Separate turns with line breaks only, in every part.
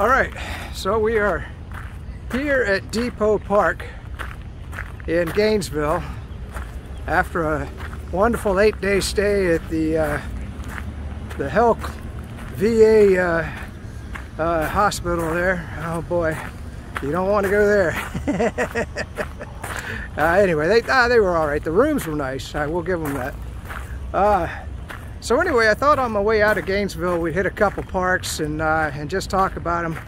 All right, so we are here at Depot Park in Gainesville after a wonderful eight-day stay at the uh, the Helk VA uh, uh, hospital there. Oh boy, you don't want to go there. uh, anyway, they ah, they were all right. The rooms were nice. I will give them that. So anyway, I thought on my way out of Gainesville we'd hit a couple parks and uh, and just talk about them.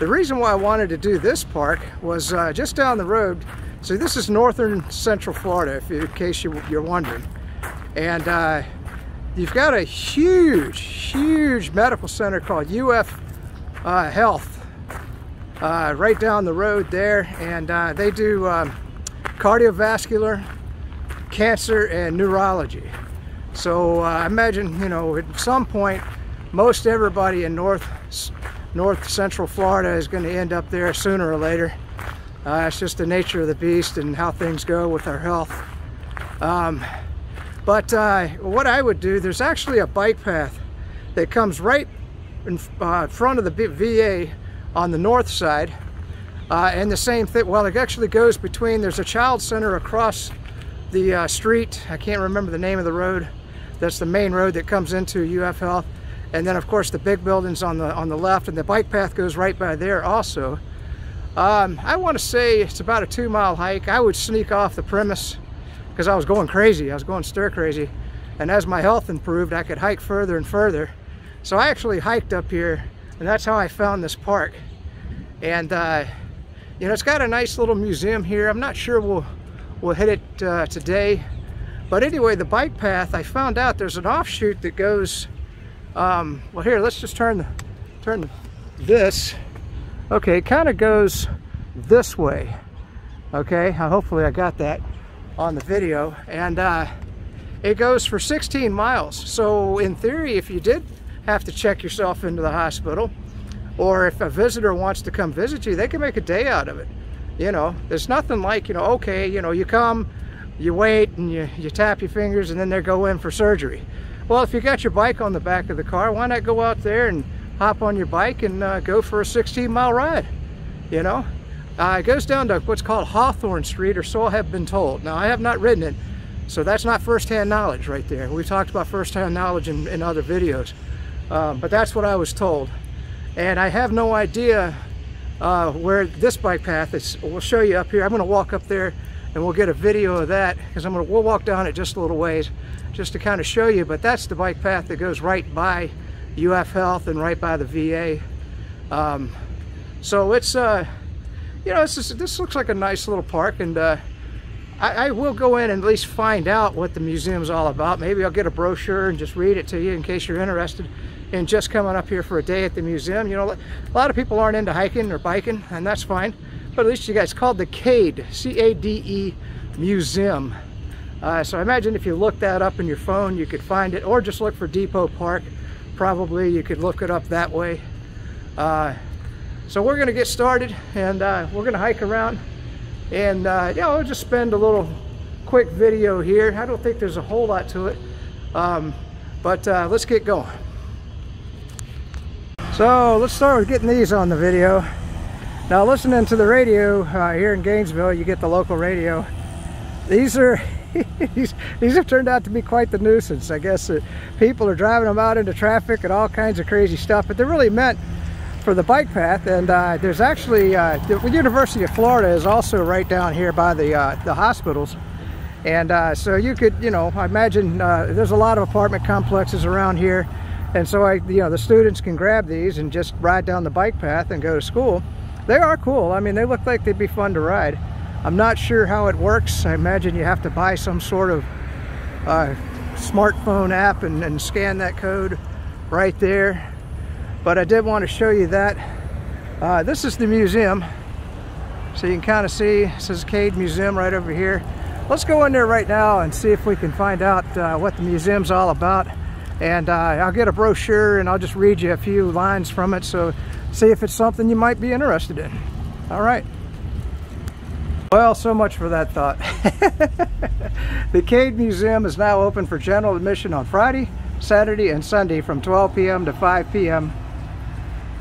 The reason why I wanted to do this park was uh, just down the road. So this is northern central Florida, if you, in case you, are wondering. And uh, you've got a huge, huge medical center called UF uh, Health uh, right down the road there. And uh, they do um, cardiovascular, cancer, and neurology. So uh, I imagine, you know, at some point, most everybody in North, North Central Florida is going to end up there sooner or later. Uh, it's just the nature of the beast and how things go with our health. Um, but uh, what I would do, there's actually a bike path that comes right in uh, front of the VA on the north side. Uh, and the same thing, well, it actually goes between, there's a child center across the uh, street. I can't remember the name of the road. That's the main road that comes into UF Health. And then of course the big buildings on the on the left and the bike path goes right by there also. Um, I want to say it's about a two mile hike. I would sneak off the premise because I was going crazy. I was going stir crazy. And as my health improved, I could hike further and further. So I actually hiked up here and that's how I found this park. And uh, you know, it's got a nice little museum here. I'm not sure we'll, we'll hit it uh, today. But anyway, the bike path, I found out there's an offshoot that goes, um, well here, let's just turn, the, turn this. Okay, it kind of goes this way. Okay, hopefully I got that on the video. And uh, it goes for 16 miles. So in theory, if you did have to check yourself into the hospital, or if a visitor wants to come visit you, they can make a day out of it. You know, there's nothing like, you know, okay, you know, you come, you wait and you, you tap your fingers and then they go in for surgery. Well, if you got your bike on the back of the car, why not go out there and hop on your bike and uh, go for a 16 mile ride, you know? Uh, it goes down to what's called Hawthorne Street, or so I have been told. Now, I have not ridden it, so that's not first-hand knowledge right there. We've talked about first-hand knowledge in, in, other videos, um, but that's what I was told. And I have no idea uh, where this bike path is. We'll show you up here. I'm going to walk up there and we'll get a video of that because I'm gonna we'll walk down it just a little ways just to kind of show you but that's the bike path that goes right by UF Health and right by the VA um, so it's uh you know this is this looks like a nice little park and uh, I, I, will go in and at least find out what the museum's all about. Maybe I'll get a brochure and just read it to you in case you're interested in just coming up here for a day at the museum. You know a lot of people aren't into hiking or biking and that's fine but at least you guys called the CADE, C-A-D-E Museum. Uh, so I imagine if you look that up in your phone, you could find it, or just look for Depot Park. Probably you could look it up that way. Uh, so we're gonna get started and uh, we're gonna hike around and uh, yeah, I'll just spend a little quick video here. I don't think there's a whole lot to it, um, but uh, let's get going. So let's start with getting these on the video. Now listening to the radio uh, here in Gainesville, you get the local radio. These are these, these have turned out to be quite the nuisance. I guess uh, people are driving them out into traffic and all kinds of crazy stuff, but they're really meant for the bike path. And uh, there's actually, uh, the University of Florida is also right down here by the, uh, the hospitals. And uh, so you could, you know, I imagine there's a lot of apartment complexes around here. And so I, you know, the students can grab these and just ride down the bike path and go to school. They are cool. I mean, they look like they'd be fun to ride. I'm not sure how it works. I imagine you have to buy some sort of uh, smartphone app and, and scan that code right there. But I did want to show you that. Uh, this is the museum. So you can kind of see, it says Cade Museum right over here. Let's go in there right now and see if we can find out uh, what the museum's all about. And uh, I'll get a brochure and I'll just read you a few lines from it. So see if it's something you might be interested in. All right. Well, so much for that thought. the Cade Museum is now open for general admission on Friday, Saturday, and Sunday from 12 p.m. to 5 p.m.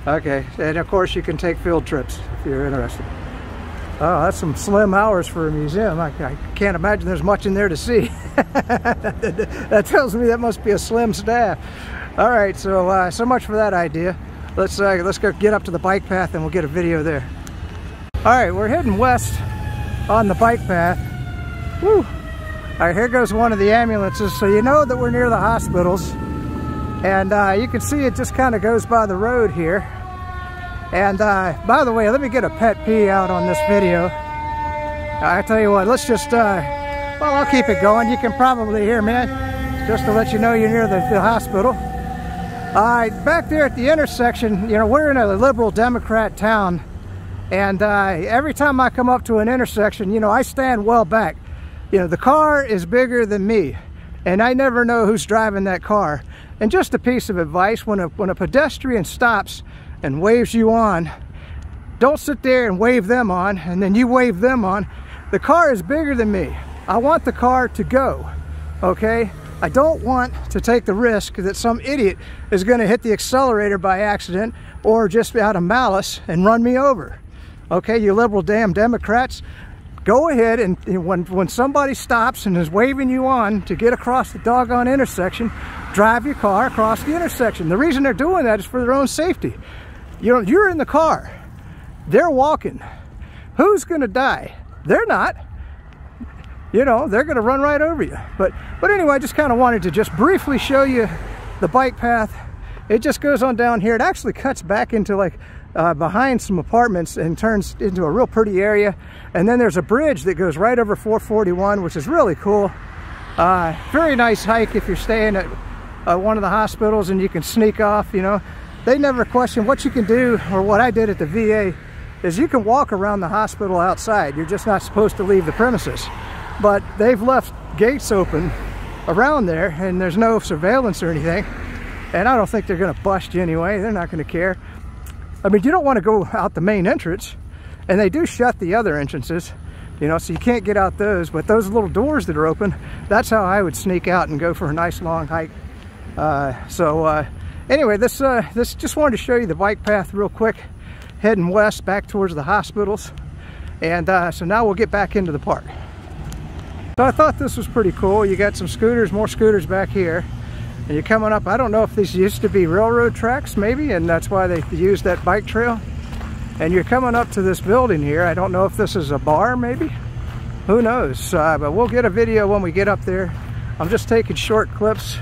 Okay, and of course you can take field trips if you're interested. Oh, that's some slim hours for a museum. I, I can't imagine there's much in there to see. that tells me that must be a slim staff. All right, so uh, so much for that idea. Let's uh, let's go get up to the bike path and we'll get a video there. All right, we're heading west on the bike path. Woo! All right, here goes one of the ambulances. So you know that we're near the hospitals. And uh, you can see it just kind of goes by the road here. And uh, by the way, let me get a pet pee out on this video. I tell you what, let's just, uh, well, I'll keep it going. You can probably hear me, just to let you know you're near the, the hospital. Uh, back there at the intersection, you know, we're in a liberal Democrat town. And uh, every time I come up to an intersection, you know, I stand well back. You know, the car is bigger than me. And I never know who's driving that car. And just a piece of advice, when a, when a pedestrian stops, and waves you on, don't sit there and wave them on and then you wave them on. The car is bigger than me. I want the car to go, okay? I don't want to take the risk that some idiot is gonna hit the accelerator by accident or just out of malice and run me over. Okay, you liberal damn Democrats, go ahead and when, when somebody stops and is waving you on to get across the doggone intersection, drive your car across the intersection. The reason they're doing that is for their own safety. You know, you're in the car. They're walking. Who's going to die? They're not. You know, they're going to run right over you. But, but anyway, I just kind of wanted to just briefly show you the bike path. It just goes on down here. It actually cuts back into like uh, behind some apartments and turns into a real pretty area. And then there's a bridge that goes right over 441, which is really cool. Uh, very nice hike if you're staying at uh, one of the hospitals and you can sneak off, you know they never question what you can do or what I did at the VA is you can walk around the hospital outside. You're just not supposed to leave the premises. But they've left gates open around there and there's no surveillance or anything. And I don't think they're gonna bust you anyway. They're not gonna care. I mean, you don't wanna go out the main entrance and they do shut the other entrances, you know, so you can't get out those, but those little doors that are open, that's how I would sneak out and go for a nice long hike. Uh, so, uh, anyway, this uh, this just wanted to show you the bike path real quick, heading west back towards the hospitals. And uh, so now we'll get back into the park. So I thought this was pretty cool. You got some scooters, more scooters back here. And you're coming up, I don't know if these used to be railroad tracks maybe, and that's why they used that bike trail. And you're coming up to this building here. I don't know if this is a bar maybe. Who knows? Uh, but we'll get a video when we get up there. I'm just taking short clips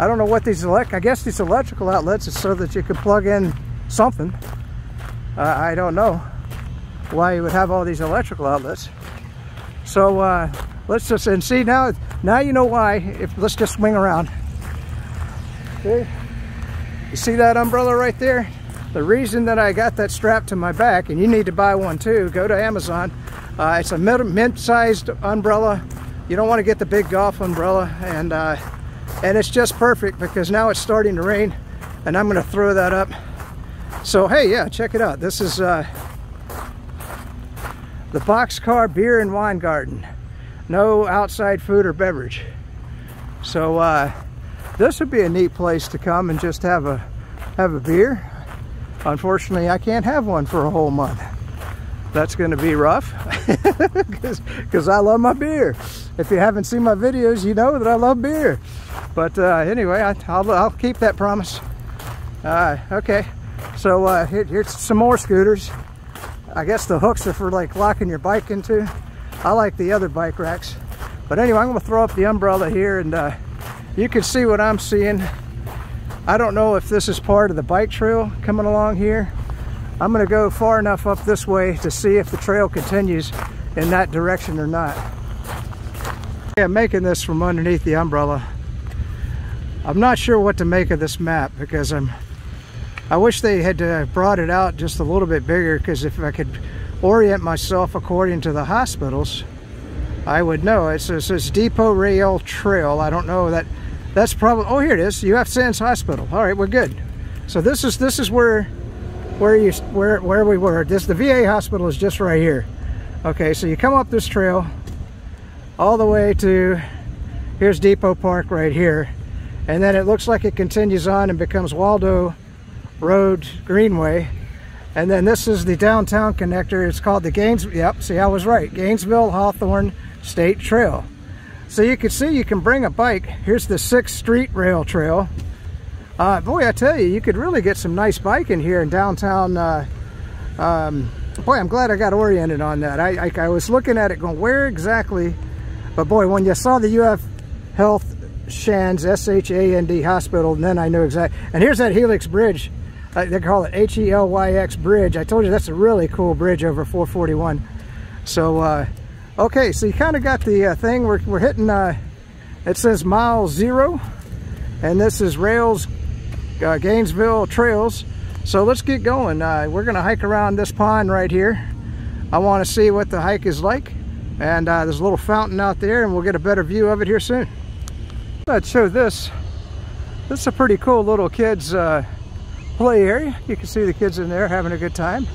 I don't know what these elect I guess these electrical outlets is so that you can plug in something. Uh, I don't know why you would have all these electrical outlets. So uh, let's just and see now now you know why if let's just swing around. Okay. You see that umbrella right there? The reason that I got that strap to my back, and you need to buy one too, go to Amazon. Uh, it's a mint-sized umbrella. You don't want to get the big golf umbrella, and uh, and it's just perfect because now it's starting to rain and I'm gonna throw that up so hey yeah check it out this is uh, the Boxcar Beer and Wine Garden no outside food or beverage so uh, this would be a neat place to come and just have a have a beer unfortunately I can't have one for a whole month that's going to be rough because I love my beer. If you haven't seen my videos, you know that I love beer. But uh, anyway, I, will I'll keep that promise. Uh, okay, so uh, here, here's some more scooters. I guess the hooks are for like locking your bike into. I like the other bike racks. But anyway, I'm going to throw up the umbrella here and uh, you can see what I'm seeing. I don't know if this is part of the bike trail coming along here I'm gonna go far enough up this way to see if the trail continues in that direction or not. I'm making this from underneath the umbrella. I'm not sure what to make of this map because I'm I wish they had uh, brought it out just a little bit bigger because if I could orient myself according to the hospitals I would know. It says, it says Depot Rail Trail. I don't know that that's probably oh here it is UF Shands Hospital. All right, we're good. So this is this is where where you where where we were. This the VA hospital is just right here. Okay, so you come up this trail all the way to here's Depot Park right here. And then it looks like it continues on and becomes Waldo Road Greenway. And then this is the downtown connector. It's called the Gaines, yep, see I was right, Gainesville Hawthorne State Trail. So you can see you can bring a bike. Here's the 6th Street Rail Trail. Uh, boy, I tell you, you could really get some nice biking here in downtown. Uh, um, boy, I'm glad I got oriented on that. I, I, I, was looking at it going, where exactly? But boy, when you saw the UF Health Shands, S-H-A-N-D Hospital, then I knew exactly. And here's that Helyx Bridge. Uh, they call it H-E-L-Y-X Bridge. I told you that's a really cool bridge over 441. So, uh, okay, so you kind of got the uh, thing. We're, we're hitting, uh, it says mile zero. And this is Rails uh, Gainesville Trails. So let's get going. Uh, we're going to hike around this pond right here. I want to see what the hike is like. And there's a little fountain out there and we'll get a better view of it here soon. I'd show this. This is a pretty cool little kids play area. You can see the kids in there having a good time.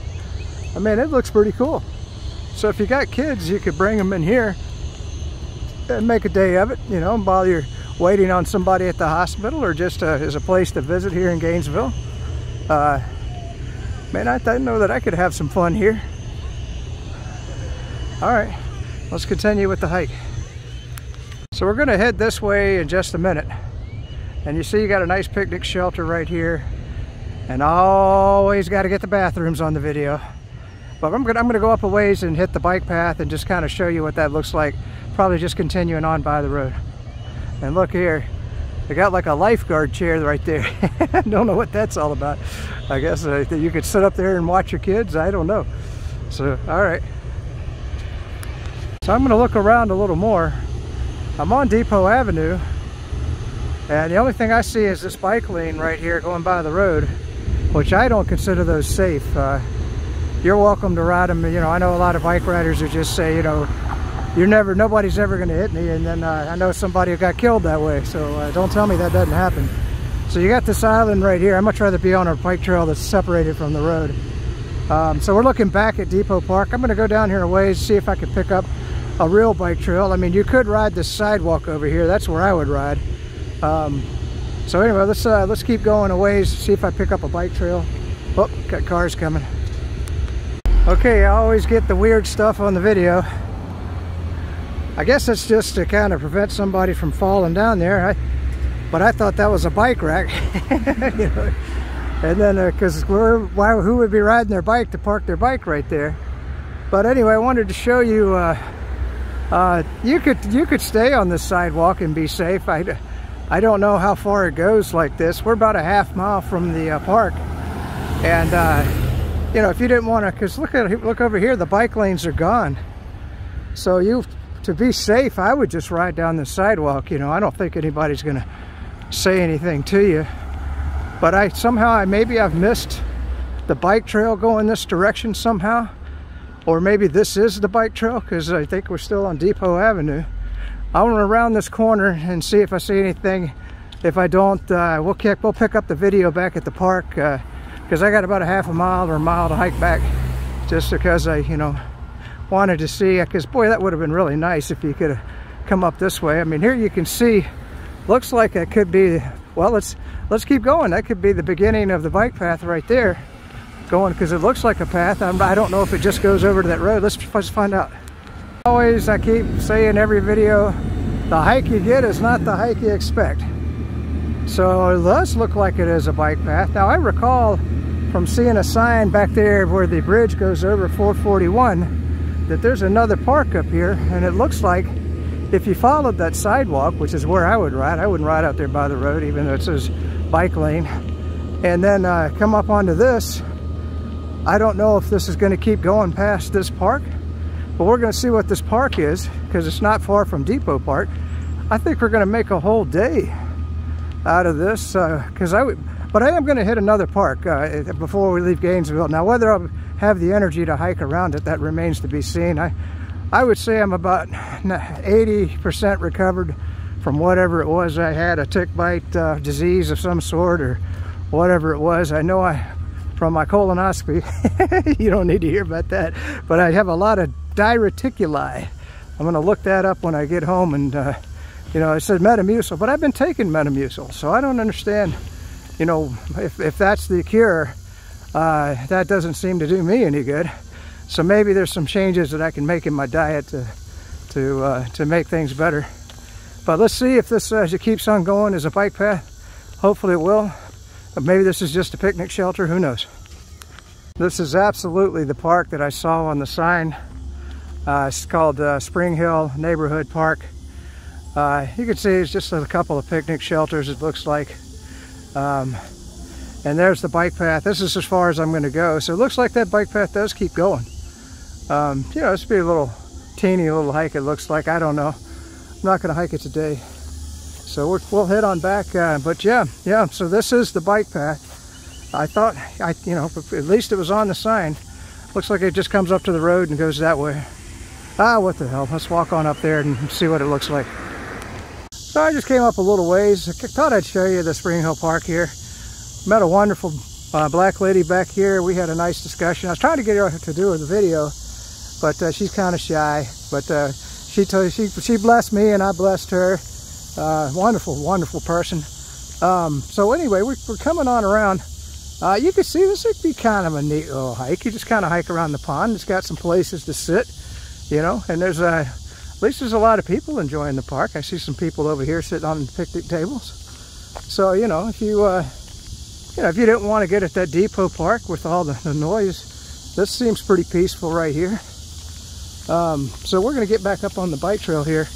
I mean, it looks pretty cool. So if you got kids, you could bring them in here and make a day of it, you know, while you're waiting on somebody at the hospital or just uh, as a place to visit here in Gainesville. Uh, man, I didn't know that I could have some fun here. All right, let's continue with the hike. So we're gonna head this way in just a minute. And you see you got a nice picnic shelter right here. And always gotta get the bathrooms on the video. But I'm gonna, I'm gonna go up a ways and hit the bike path and just kind of show you what that looks like. Probably just continuing on by the road. And look here, they got like a lifeguard chair right there. Don't know what that's all about. I guess uh, you could sit up there and watch your kids. I don't know. So, all right. So I'm gonna look around a little more. I'm on Depot Avenue and the only thing I see is this bike lane right here going by the road which I don't consider those safe. Uh, you're welcome to ride them. You know, I know a lot of bike riders who just say, you know, you're never, nobody's ever going to hit me. And then uh, I know somebody who got killed that way. So uh, don't tell me that doesn't happen. So you got this island right here. I'd much rather be on a bike trail that's separated from the road. Um, so we're looking back at Depot Park. I'm going to go down here a ways, see if I can pick up a real bike trail. I mean, you could ride the sidewalk over here. That's where I would ride. Um, so anyway, let's uh, let's keep going a ways, see if I pick up a bike trail. Oh, got cars coming. Okay, I always get the weird stuff on the video. I guess it's just to kind of prevent somebody from falling down there. I, but I thought that was a bike rack. you know? And then, because uh, we're, why, who would be riding their bike to park their bike right there? But anyway, I wanted to show you uh, uh, you could you could stay on this sidewalk and be safe. I, I don't know how far it goes like this. We're about a half mile from the uh, park. And, uh, you know, if you didn't want to, because look at look over here, the bike lanes are gone. So you, to be safe, I would just ride down the sidewalk. You know, I don't think anybody's going to say anything to you. But I somehow, I maybe I've missed the bike trail going this direction somehow. Or maybe this is the bike trail because I think we're still on Depot Avenue. I want to round this corner and see if I see anything. If I don't, uh, we'll, kick, we'll pick up the video back at the park because uh, I got about a half a mile or a mile to hike back just because I, you know, wanted to see. Because boy, that would have been really nice if you could have come up this way. I mean, here you can see, looks like it could be, well, let's, let's keep going. That could be the beginning of the bike path right there going because it looks like a path. I'm, I do not know if it just goes over to that road. Let's, let's find out. Always, I keep saying every video, the hike you get is not the hike you expect. So it does look like it is a bike path. Now I recall from seeing a sign back there where the bridge goes over 441 that there's another park up here and it looks like if you followed that sidewalk, which is where I would ride, I wouldn't ride out there by the road even though it says bike lane, and then uh, come up onto this, I don't know if this is going to keep going past this park, but we're going to see what this park is because it's not far from Depot Park. I think we're going to make a whole day out of this because uh, I would, but I am going to hit another park uh, before we leave Gainesville. Now, whether I'll have the energy to hike around it, that remains to be seen. I, I would say I'm about 80% recovered from whatever it was I had, a tick bite uh, disease of some sort or whatever it was. I know I from my colonoscopy. you don't need to hear about that. But I have a lot of diverticuli. I'm going to look that up when I get home. And, uh, you know, it said Metamucil, but I've been taking Metamucil. So I don't understand you know, if, if that's the cure, uh, that doesn't seem to do me any good. So maybe there's some changes that I can make in my diet to, to, uh, to make things better. But let's see if this, uh, as it keeps on going, is a bike path. Hopefully it will. But maybe this is just a picnic shelter, who knows. This is absolutely the park that I saw on the sign. Uh, it's called uh, Spring Hill Neighborhood Park. Uh, you can see it's just a couple of picnic shelters, it looks like. Um, and there's the bike path. This is as far as I'm going to go. So it looks like that bike path does keep going. Um, you know, this be a little teeny little hike it looks like. I don't know. I'm not going to hike it today. So we will head on back. Uh, but yeah, yeah, so this is the bike path. I thought, I you know, at least it was on the sign. Looks like it just comes up to the road and goes that way. Ah, what the hell. Let's walk on up there and see what it looks like. So I just came up a little ways. I thought I'd show you the Spring Hill Park here. Met a wonderful uh, black lady back here. We had a nice discussion. I was trying to get her to do the video, but uh, she's kind of shy. But uh, she told she she blessed me and I blessed her. Uh, wonderful, wonderful person. Um, so anyway, we're, we're coming on around. Uh, you can see this would be kind of a neat little hike. You just kind of hike around the pond. It's got some places to sit, you know, and there's a at least there's a lot of people enjoying the park. I see some people over here sitting on picnic tables. So, you know, if you, uh, you know, if you didn't want to get at that depot park with all the, the noise, this seems pretty peaceful right here. Um, so we're going to get back up on the bike trail here.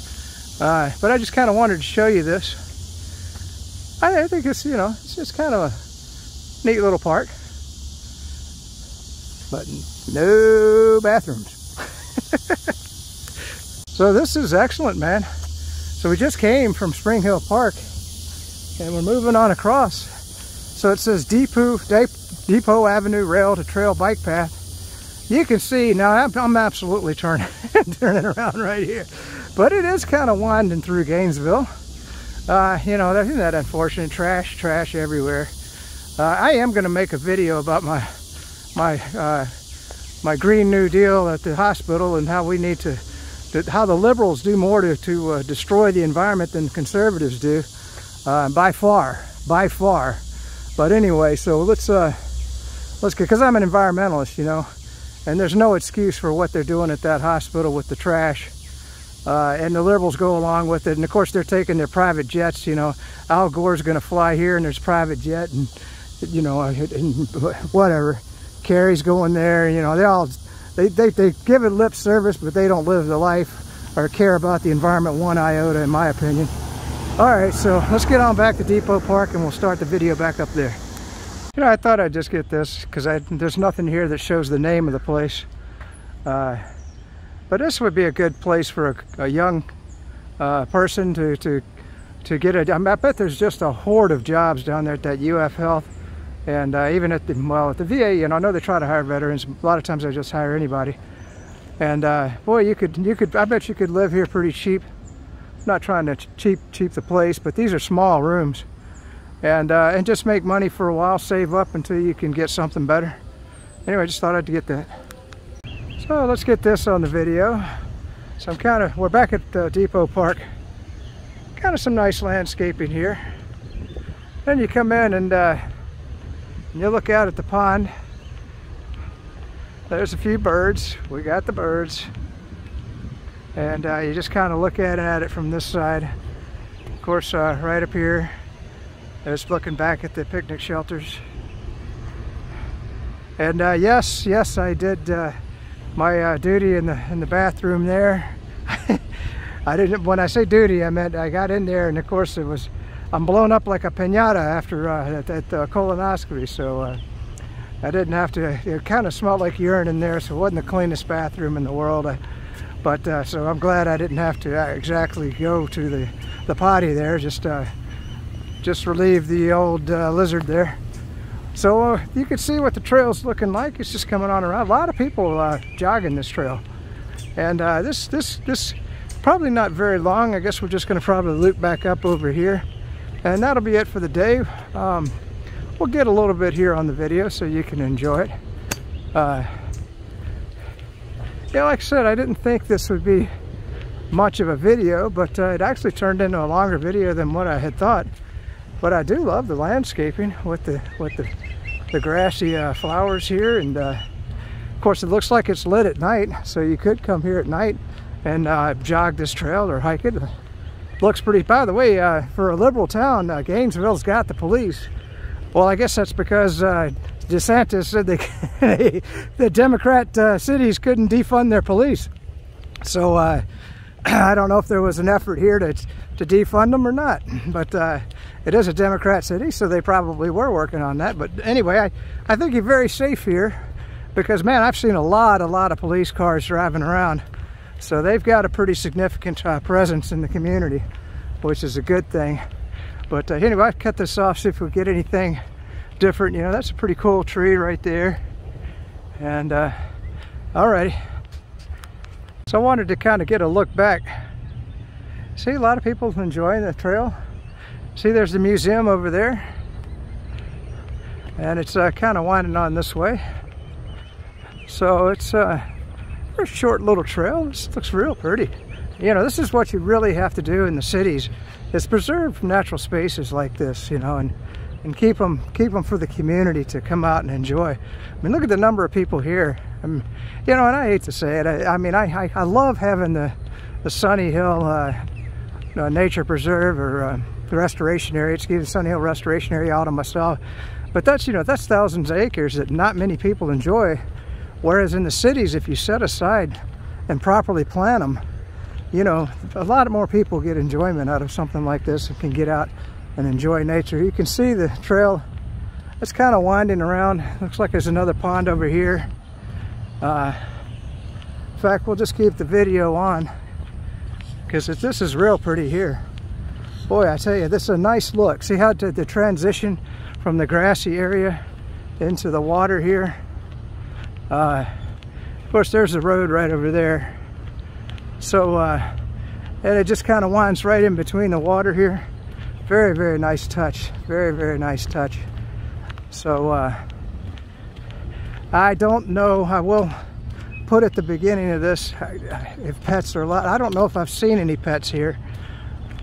Uh, but I just kind of wanted to show you this. I, I think it's, you know, it's just kind of a neat little park. But no bathrooms. So this is excellent, man. So we just came from Spring Hill Park and we're moving on across. So it says Depot, Depot Avenue Rail to Trail Bike Path. You can see, now I'm, absolutely turning, turning around right here. But it is kind of winding through Gainesville. Uh, you know, isn't that unfortunate? Trash, trash everywhere. Uh, I am going to make a video about my my uh, my Green New Deal at the hospital and how we need to how the liberals do more to, to uh, destroy the environment than conservatives do, uh, by far, by far. But anyway, so let's uh, let's because I'm an environmentalist, you know, and there's no excuse for what they're doing at that hospital with the trash. Uh, and the liberals go along with it, and of course they're taking their private jets. You know, Al Gore's going to fly here, and there's private jet, and you know, and whatever. Kerry's going there. You know, they all they, they, they give it lip service, but they don't live the life or care about the environment one iota, in my opinion. All right, so let's get on back to Depot Park and we'll start the video back up there. You know, I thought I'd just get this because there's nothing here that shows the name of the place. Uh, but this would be a good place for a, a young uh, person to, to, to get a, I bet there's just a horde of jobs down there at that UF Health and uh, even at the, well, at the VA, you know, I know they try to hire veterans. A lot of times they just hire anybody. And uh, boy, you could, you could, I bet you could live here pretty cheap. I'm not trying to cheap, cheap the place, but these are small rooms. And, uh, and just make money for a while, save up until you can get something better. Anyway, I just thought I'd get that. So let's get this on the video. So I'm kind of, we're back at uh, Depot Park. Kind of some nice landscaping here. Then you come in and uh, and you look out at the pond. There's a few birds. We got the birds. And uh, you just kind of look at it, at it from this side. Of course uh, right up here there's looking back at the picnic shelters. And uh, yes yes I did uh, my uh, duty in the in the bathroom there. I didn't when I say duty I meant I got in there and of course it was I'm blown up like a pinata after uh, at, at uh, colonoscopy, so uh, I didn't have to. It kind of smelled like urine in there, so it wasn't the cleanest bathroom in the world. I, but uh, so I'm glad I didn't have to uh, exactly go to the the potty there. Just uh, just relieve the old lizard there. So you can see what the trail's looking like. It's just coming on around. A lot of people jogging this trail, and this this this probably not very long. I guess we're just going to probably loop back up over here and that'll be it for the day. Um, we'll get a little bit here on the video so you can enjoy it. Uh, yeah like I said I didn't think this would be much of a video but uh, it actually turned into a longer video than what I had thought. But I do love the landscaping with the with the the grassy uh, flowers here, and uh, of course it looks like it's lit at night, so you could come here at night and uh, jog this trail or hike it. Looks pretty. By the way, uh, for a liberal town, uh, Gainesville's got the police. Well, I guess that's because uh, DeSantis said they, the Democrat cities couldn't defund their police. So I don't know if there was an effort here to to defund them or not, but it is a Democrat city, so they probably were working on that. But anyway, I, I think you're very safe here because, man, I've seen a lot, a lot of police cars driving around. So they've got a pretty significant uh, presence in the community, which is a good thing. But uh, anyway, I'll cut this off, see if we get anything different. You know, that's a pretty cool tree right there. And, uh, alrighty. So I wanted to kind of get a look back. See, a lot of people enjoying the trail. See, there's the museum over there. And it's uh, kind of winding on this way. So it's uh, a short little trail. This looks real pretty. You know, this is what you really have to do in the cities is preserve natural spaces like this, you know, and, and keep them keep them for the community to come out and enjoy. I mean, look at the number of people here. I mean, you know, and I hate to say it. I, I mean, I, I, I, love having the, the Sunnyhill uh, Nature Preserve or uh, the restoration area. It's the Sunnyhill Restoration Area out of myself. But that's, you know, that's thousands of acres that not many people enjoy. Whereas in the cities, if you set aside and properly plan them, you know, a lot more people get enjoyment out of something like this and can get out and enjoy nature. You can see the trail, it's kind of winding around. Looks like there's another pond over here. Uh, in fact, we'll just keep the video on because this is real pretty here. Boy, I tell you, this is a nice look. See how the transition from the grassy area into the water here? Uh, of course, there's the road right over there. So, uh, and it just kind of winds right in between the water here. Very, very nice touch. Very, very nice touch. So, uh, I don't know. I will put at the beginning of this if pets are allowed. I don't know if I've seen any pets here.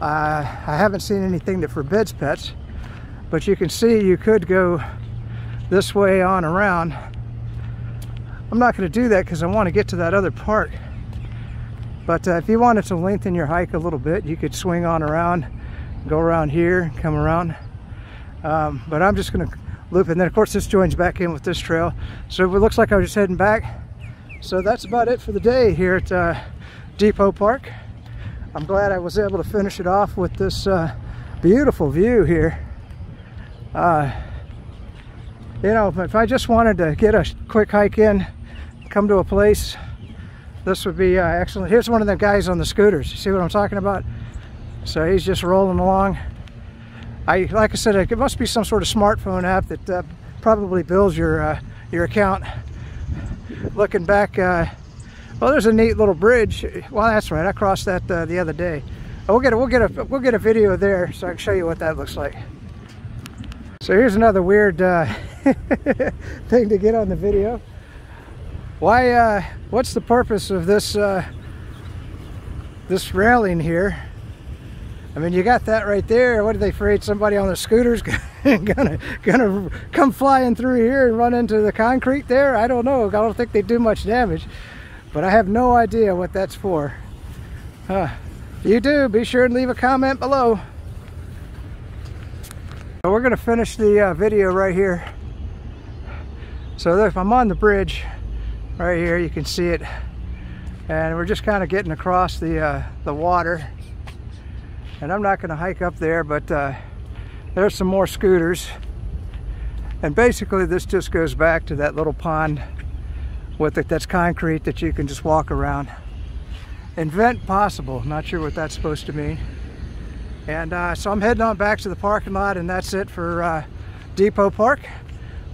Uh, I haven't seen anything that forbids pets, but you can see you could go this way on around. I'm not going to do that because I want to get to that other part. But uh, if you wanted to lengthen your hike a little bit, you could swing on around, go around here, come around. Um, but I'm just going to loop, and then of course this joins back in with this trail. So it looks like I was just heading back. So that's about it for the day here at uh, Depot Park. I'm glad I was able to finish it off with this uh, beautiful view here. Uh, you know, if I just wanted to get a quick hike in, come to a place, this would be uh, excellent. Here's one of the guys on the scooters. You see what I'm talking about? So he's just rolling along. I, like I said, it must be some sort of smartphone app that uh, probably bills your uh, your account. Looking back, uh, well, there's a neat little bridge. Well, that's right. I crossed that uh, the other day. We'll get a we'll get a we'll get a video there so I can show you what that looks like. So here's another weird uh, thing to get on the video. Why? Uh, what's the purpose of this uh, this railing here? I mean, you got that right there. What are they afraid somebody on the scooter's gonna gonna come flying through here and run into the concrete there? I don't know. I don't think they do much damage. But I have no idea what that's for. Uh, you do, be sure and leave a comment below. So we're gonna finish the uh, video right here. So if I'm on the bridge right here, you can see it. And we're just kind of getting across the, uh, the water. And I'm not gonna hike up there, but uh, there's some more scooters. And basically this just goes back to that little pond with it that's concrete that you can just walk around. Invent possible, not sure what that's supposed to mean. And uh, so I'm heading on back to the parking lot and that's it for uh, Depot Park.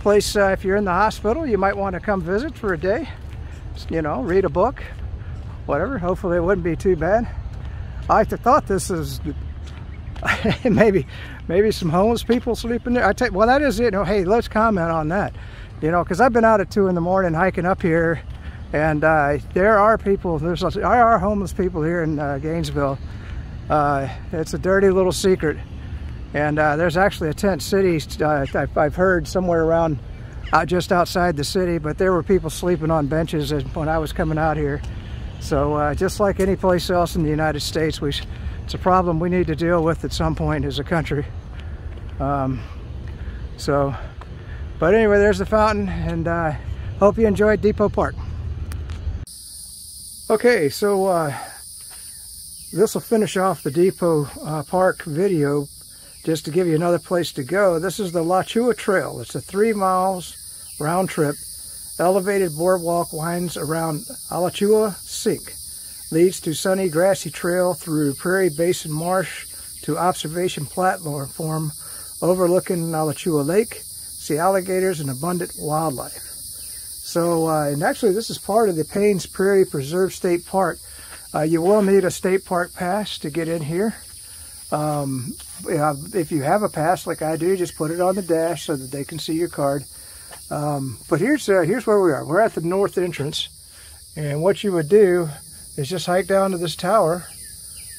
Place, uh, if you're in the hospital, you might want to come visit for a day. You know, read a book, whatever. Hopefully it wouldn't be too bad. I thought this is maybe maybe some homeless people sleeping there. I take well, that is it. Know, hey, let's comment on that you know, because I've been out at two in the morning hiking up here, and uh, there are people. There's there are homeless people here in uh, Gainesville. Uh, it's a dirty little secret, And uh, there's actually a tent city, uh, I've heard, somewhere around out just outside the city, but there were people sleeping on benches when I was coming out here. So uh, just like any place else in the United States, we, it's a problem we need to deal with at some point as a country. Um, so, but anyway, there's the fountain, and uh, hope you enjoyed Depot Park. Okay, so uh, this will finish off the Depot uh, Park video just to give you another place to go. This is the Alachua Trail. It's a three miles round trip. Elevated boardwalk winds around Alachua Sink. Leads to sunny grassy trail through Prairie Basin Marsh to observation platform overlooking Alachua Lake. See alligators and abundant wildlife. So, uh, and actually this is part of the Paynes Prairie Preserve State Park. Uh, you will need a state park pass to get in here. Um, if you have a pass like I do, just put it on the dash so that they can see your card. Um, but here's uh, here's where we are. We're at the north entrance, and what you would do is just hike down to this tower,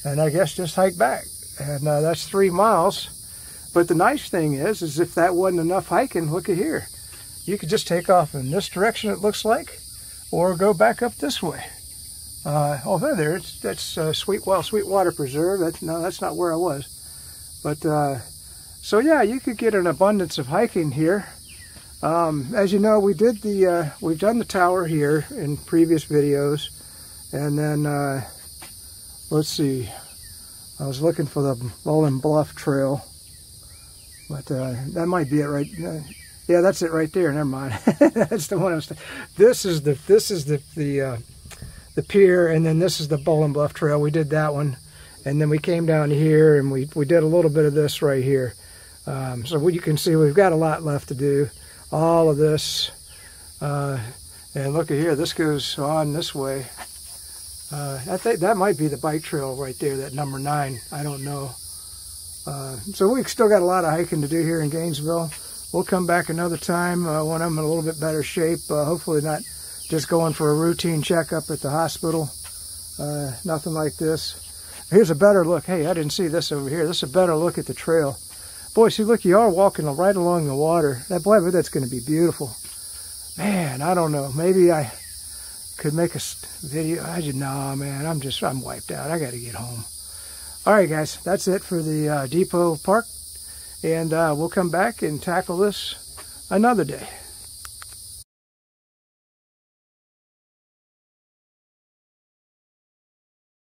and I guess just hike back, and uh, that's three miles. But the nice thing is, is if that wasn't enough hiking, look at here. You could just take off in this direction, it looks like, or go back up this way. Uh, oh, there. It's, that's uh, Sweet Well Sweetwater Preserve. That's no, that's not where I was. But uh, so yeah, you could get an abundance of hiking here. Um, as you know, we did the uh, we've done the tower here in previous videos, and then uh, let's see. I was looking for the Bolen Bluff Trail, but uh, that might be it right. Uh, yeah, that's it right there. Never mind. that's the one I was. This is the this is the the the pier, and then this is the Bolen Bluff Trail. We did that one, and then we came down here and we we did a little bit of this right here. Um, so what you can see, we've got a lot left to do all of this. Uh, and look at here, this goes on this way. Uh, I think that might be the bike trail right there, that number nine. I don't know. Uh, so we've still got a lot of hiking to do here in Gainesville. We'll come back another time uh, when I'm in a little bit better shape. Uh, hopefully not just going for a routine checkup at the hospital. Uh, nothing like this. Here's a better look. Hey, I didn't see this over here. This is a better look at the trail. Boy, see, look, you are walking right along the water. That boy, that's going to be beautiful. Man, I don't know. Maybe I could make a video. I just, nah, man, I'm just, I'm wiped out. I got to get home. All right, guys, that's it for the uh, Depot Park. And uh, we'll come back and tackle this another day.